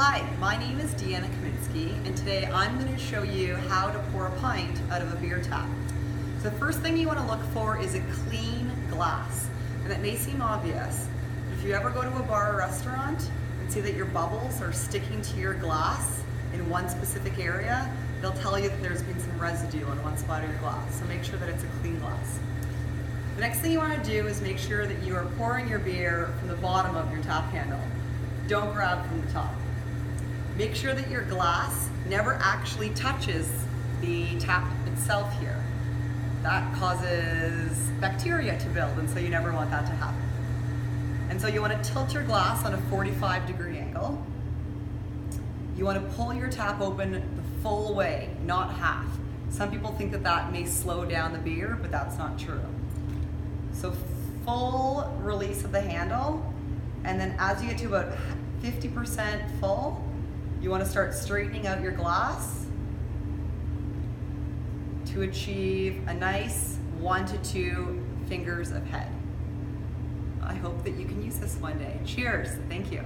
Hi, my name is Deanna Kaminsky, and today I'm going to show you how to pour a pint out of a beer tap. So the first thing you want to look for is a clean glass. And that may seem obvious, but if you ever go to a bar or restaurant and see that your bubbles are sticking to your glass in one specific area, they'll tell you that there's been some residue on one spot of your glass. So make sure that it's a clean glass. The next thing you want to do is make sure that you are pouring your beer from the bottom of your tap handle. Don't grab from the top. Make sure that your glass never actually touches the tap itself here. That causes bacteria to build, and so you never want that to happen. And so you want to tilt your glass on a 45 degree angle. You want to pull your tap open the full way, not half. Some people think that that may slow down the beer, but that's not true. So full release of the handle, and then as you get to about 50% full, you want to start straightening out your glass to achieve a nice one to two fingers of head. I hope that you can use this one day. Cheers. Thank you.